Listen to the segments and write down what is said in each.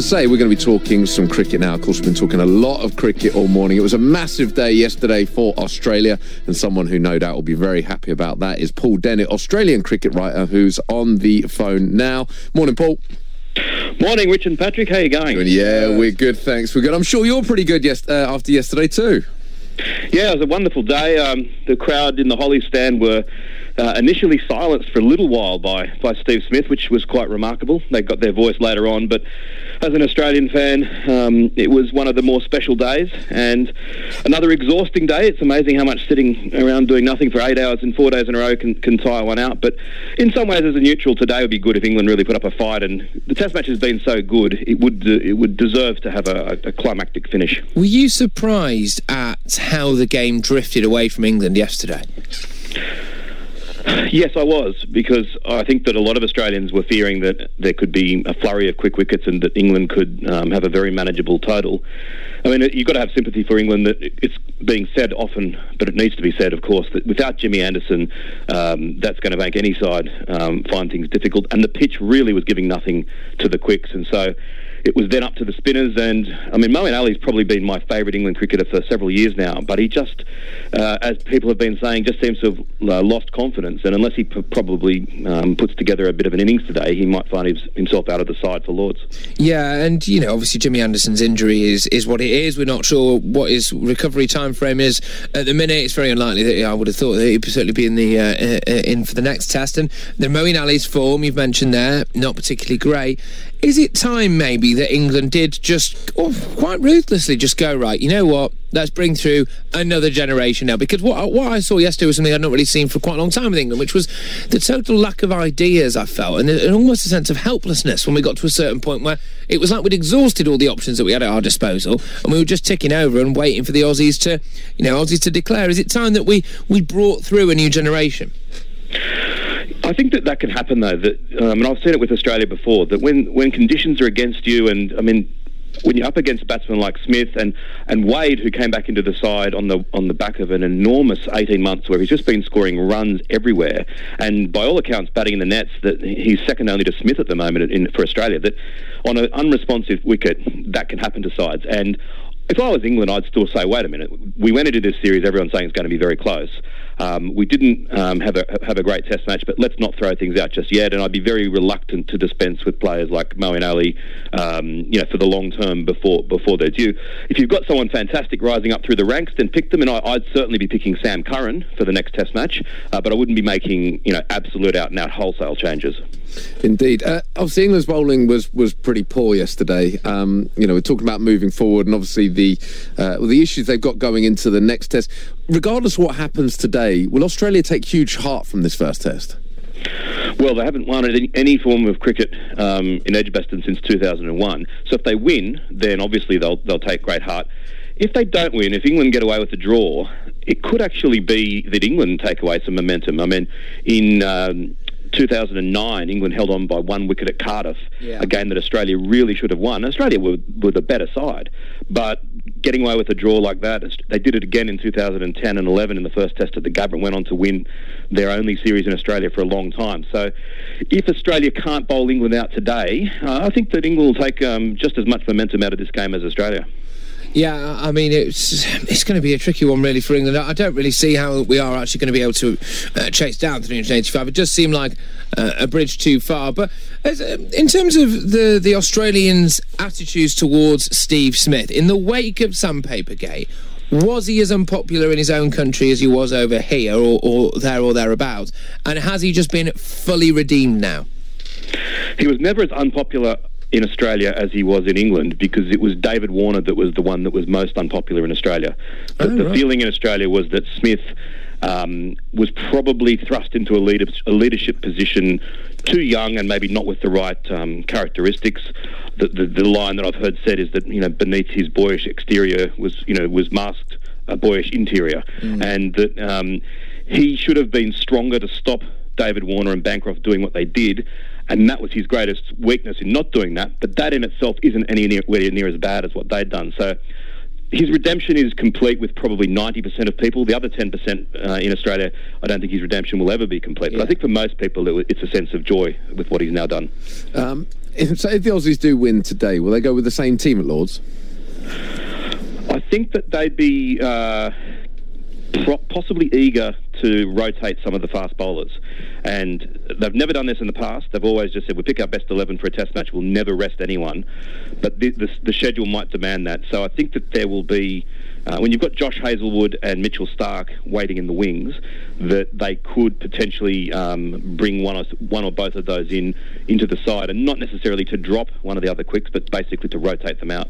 Say we're going to be talking some cricket now. Of course, we've been talking a lot of cricket all morning. It was a massive day yesterday for Australia, and someone who no doubt will be very happy about that is Paul Dennett, Australian cricket writer, who's on the phone now. Morning, Paul. Morning, Rich and Patrick. How are you going? Yeah, we're good, thanks. We're good. I'm sure you're pretty good yes, uh, after yesterday too. Yeah, it was a wonderful day. Um, the crowd in the Holly stand were uh, initially silenced for a little while by, by Steve Smith, which was quite remarkable. They got their voice later on, but as an Australian fan, um, it was one of the more special days and another exhausting day. It's amazing how much sitting around doing nothing for eight hours and four days in a row can, can tire one out. But in some ways, as a neutral, today would be good if England really put up a fight. And the Test match has been so good, it would uh, it would deserve to have a, a climactic finish. Were you surprised at how the game drifted away from England yesterday? Yes, I was, because I think that a lot of Australians were fearing that there could be a flurry of quick wickets and that England could um, have a very manageable total. I mean, you've got to have sympathy for England. That it's being said often, but it needs to be said, of course, that without Jimmy Anderson, um, that's going to make any side um, find things difficult. And the pitch really was giving nothing to the quicks, and so it was then up to the spinners. And I mean, Moeen Ali's probably been my favourite England cricketer for several years now, but he just, uh, as people have been saying, just seems to have uh, lost confidence. And unless he p- probably um, puts together a bit of an innings today, he might find his, himself out of the side for Lords. Yeah, and you know, obviously Jimmy Anderson's injury is is what it is. We're not sure what his recovery time frame is at the minute. It's very unlikely that I would have thought that he'd certainly be in the uh, uh in for the next test. And the Moeen Ali's form you've mentioned there, not particularly great. Is it time maybe that England did just oh, quite ruthlessly just go right? You know what? Let's bring through another generation now. Because what what I saw yesterday was something I'd not really seen for quite a long time with England, which was the total lack of ideas. I felt and, and almost a sense of helplessness when we got to a certain point where it was like we'd exhausted all the options that we had at our disposal, and we were just ticking over and waiting for the Aussies to, you know, Aussies to declare. Is it time that we we brought through a new generation? I think that that can happen though. That um, and I've seen it with Australia before. That when when conditions are against you, and I mean. When you're up against batsmen like Smith and, and Wade, who came back into the side on the on the back of an enormous 18 months where he's just been scoring runs everywhere, and by all accounts batting in the nets, that he's second only to Smith at the moment in, for Australia. That on an unresponsive wicket, that can happen to sides. And if I was England, I'd still say, wait a minute. We went into this series, everyone's saying it's going to be very close. Um, we didn't um, have a have a great Test match, but let's not throw things out just yet. And I'd be very reluctant to dispense with players like Moeen Ali, um, you know, for the long term before before they're due. If you've got someone fantastic rising up through the ranks, then pick them. And I, would certainly be picking Sam Curran for the next Test match, uh, but I wouldn't be making you know absolute out and out wholesale changes. Indeed. Uh, obviously, England's bowling was was pretty poor yesterday. Um, you know, we're talking about moving forward, and obviously the uh, well, the issues they've got going into the next Test. Regardless of what happens today, will Australia take huge heart from this first Test? Well, they haven't won any, any form of cricket um, in Edgbaston since 2001. So if they win, then obviously they'll they'll take great heart. If they don't win, if England get away with a draw, it could actually be that England take away some momentum. I mean, in um, 2009, England held on by one wicket at Cardiff, yeah. a game that Australia really should have won. Australia were, were the better side, but getting away with a draw like that, they did it again in 2010 and 11 in the first test at the Gabba, went on to win their only series in Australia for a long time. So if Australia can't bowl England out today, uh, I think that England will take um, just as much momentum out of this game as Australia. Yeah, I mean it's it's going to be a tricky one really for England. I don't really see how we are actually going to be able to uh, chase down 385. It does seem like uh, a bridge too far. But as, uh, in terms of the the Australians' attitudes towards Steve Smith in the wake of some Sandpapergate, was he as unpopular in his own country as he was over here, or, or there or thereabouts? And has he just been fully redeemed now? He was never as unpopular in Australia as he was in England because it was David Warner that was the one that was most unpopular in Australia. But oh, the right. feeling in Australia was that Smith um, was probably thrust into a, leader, a, leadership position too young and maybe not with the right um, characteristics. The, the, the, line that I've heard said is that you know beneath his boyish exterior was you know was masked a boyish interior, mm. and that um, he should have been stronger to stop David Warner and Bancroft doing what they did and that was his greatest weakness in not doing that. But that in itself isn't anywhere near as bad as what they'd done. So his redemption is complete with probably 90% of people. The other 10% uh, in Australia, I don't think his redemption will ever be complete. But I think for most people, it's a sense of joy with what he's now done. Um, if, so if the Aussies do win today, will they go with the same team at Lords? I think that they'd be uh, pro- possibly eager to rotate some of the fast bowlers. And they've never done this in the past. They've always just said, we pick our best 11 for a test match. We'll never rest anyone. But the, the, the schedule might demand that. So I think that there will be, uh, when you've got Josh Hazlewood and Mitchell Stark waiting in the wings, that they could potentially um, bring one or, one or both of those in into the side. And not necessarily to drop one of the other quicks, but basically to rotate them out.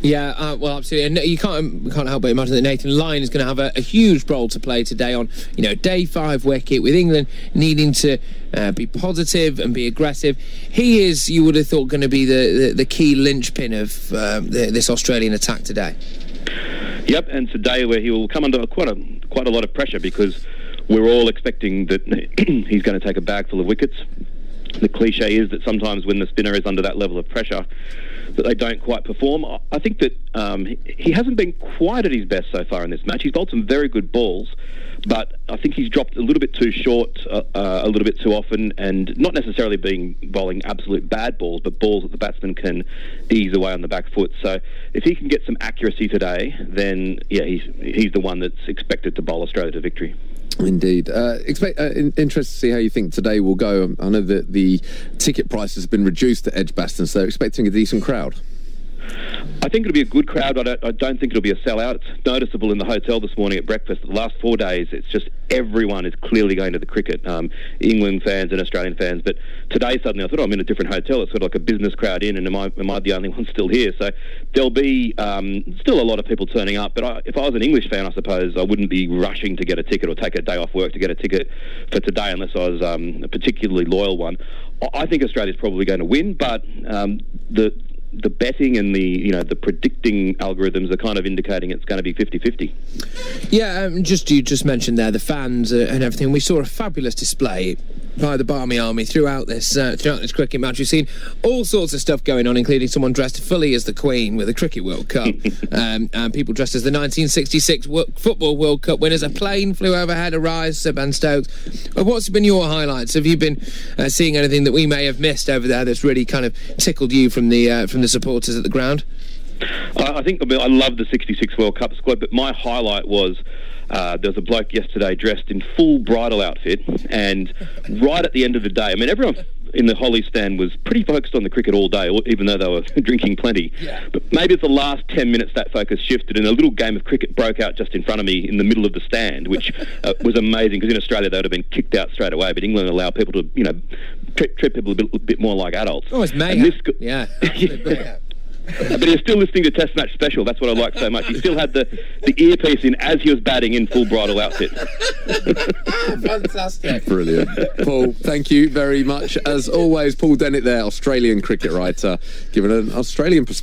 Yeah, uh, well, absolutely. And you can't can't help but imagine that Nathan Lyon is going to have a, a, huge role to play today on you know day five wicket with England needing to uh, be positive and be aggressive. He is, you would have thought, going to be the, the, the key linchpin of um, the, this Australian attack today. Yep, and today where he will come under quite a quite a lot of pressure because we're all expecting that he's going to take a bag full of wickets. The cliche is that sometimes when the spinner is under that level of pressure, that they don't quite perform. I think that um, he hasn't been quite at his best so far in this match. He's bowled some very good balls, but I think he's dropped a little bit too short, uh, uh, a little bit too often, and not necessarily being bowling absolute bad balls, but balls that the batsman can ease away on the back foot. So if he can get some accuracy today, then yeah, he's he's the one that's expected to bowl Australia to victory. Indeed. Uh, expect, uh, in, interested to see how you think today will go. I know that the ticket price has been reduced at Edgbaston, so expecting a decent crowd. I think it'll be a good crowd. I don't, I don't, think it'll be a sellout. It's noticeable in the hotel this morning at breakfast. The last four days, it's just everyone is clearly going to the cricket. Um, England fans and Australian fans. But today, suddenly, I thought oh, I'm in a different hotel. It's sort of like a business crowd in, and am I, am I the only one still here? So there'll be um, still a lot of people turning up. But I, if I was an English fan, I suppose I wouldn't be rushing to get a ticket or take a day off work to get a ticket for today, unless I was um, a particularly loyal one. I think Australia's probably going to win, but um, the the betting and the you know the predicting algorithms are kind of indicating it's going to be 50-50. Yeah, um, just you just mentioned there the fans uh, and everything. We saw a fabulous display by the Barmy Army throughout this uh, throughout this cricket match. We've seen all sorts of stuff going on, including someone dressed fully as the Queen with the Cricket World Cup, um, and people dressed as the 1966 Football World Cup winners. A plane flew overhead, a rise, Sir Ben Stokes. What's been your highlights? Have you been uh, seeing anything that we may have missed over there that's really kind of tickled you from the uh, from the supporters at the ground? I think I, mean, I love the 66 World Cup squad, but my highlight was uh, there was a bloke yesterday dressed in full bridal outfit, and right at the end of the day, I mean, everyone in the Holly stand was pretty focused on the cricket all day, even though they were drinking plenty. Yeah. But maybe it's the last 10 minutes that focus shifted, and a little game of cricket broke out just in front of me in the middle of the stand, which uh, was amazing because in Australia they would have been kicked out straight away, but England allowed people to, you know, treat, treat people a bit, a bit, more like adults. Oh, it's mayhem. This, yeah. yeah but he was still listening to Test Match Special. That's what I like so much. He still had the, the earpiece in as he was batting in full bridal outfit. Fantastic. Brilliant. Paul, thank you very much. As always, Paul Dennett there, Australian cricket writer, giving an Australian perspective.